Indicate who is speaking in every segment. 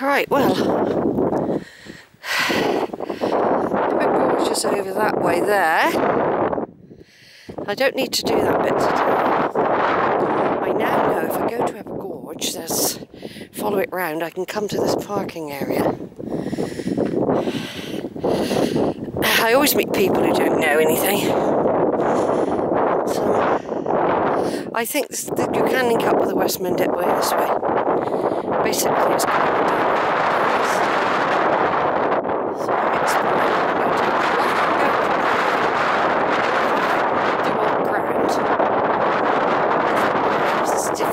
Speaker 1: Right, well, a bit gorgeous over that way there. I don't need to do that bit today. I now know if I go to Ebbor Gorge, there's follow it round, I can come to this parking area. I always meet people who don't know anything. So, I think that you can link up with the West Mendip way this way. Basically, it's of so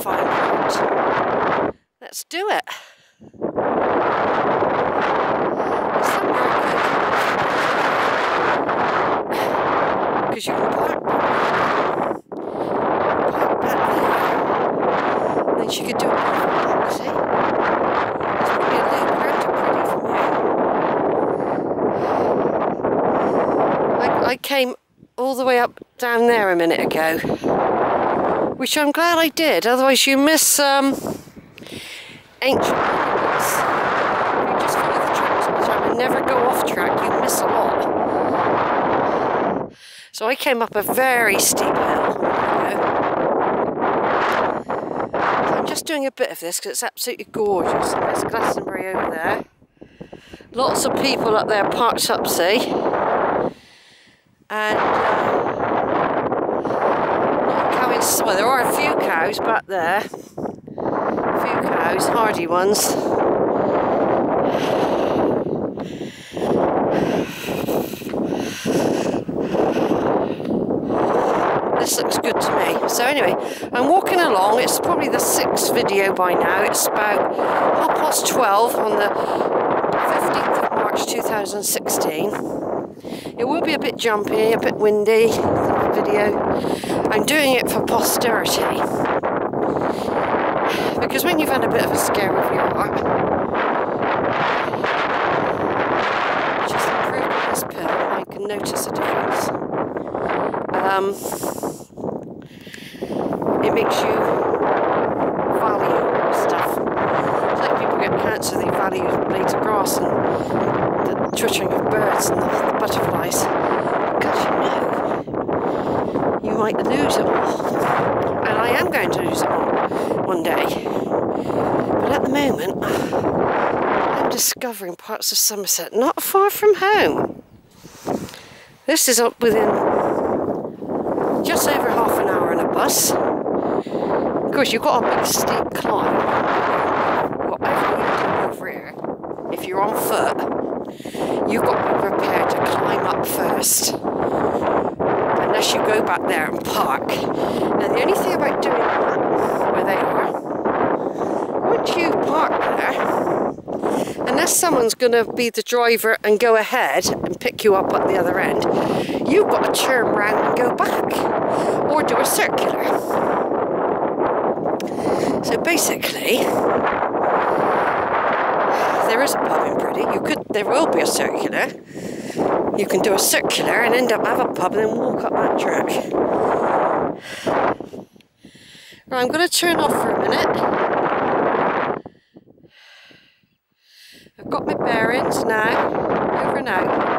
Speaker 1: all ground. Let's do it. Because you can park back there. Then she could do a bit of a walk, see? There's probably a loop around it pretty from here. I, came all the way up down there a minute ago. Which I'm glad I did, otherwise you miss um, ancient monuments. You just follow the tracks all the never go off track, you miss a lot. So I came up a very steep hill. I'm just doing a bit of this because it's absolutely gorgeous. There's Glastonbury over there. Lots of people up there parked up, see. And uh, there are a few cows back there. A few cows, hardy ones. This looks good to me. So anyway, I'm walking along. It's probably the sixth video by now. It's about half past 12 on the 15th of March 2016. It will be a bit jumpy, a bit windy, video. I'm doing it for posterity. Because when you've had a bit of a scare with your heart, just improving this pill, I can notice a difference. Um, it makes you value stuff. It's like people get cancer, they value blades of grass and the twittering of birds and the butterflies. Because you know, you might lose it all. And I am going to lose it all one day. But at the moment, I'm discovering parts of Somerset not far from home. This is up within just over half an hour on a bus. Of course, you've got a big steep climb. Whatever you do over here, if you're on foot, you've got to be prepared up first. Unless you go back there and park. Now, the only thing about doing that, where they are, once you park there, unless someone's going to be the driver and go ahead and pick you up at the other end, you've got to turn around and go back or do a circular. So basically, there is a pub in Priddy. You could, there will be a circular. You can do a circular and end up have a pub and then walk up that track. Right, I'm going to turn off for a minute. I've got my bearings now. Over and out.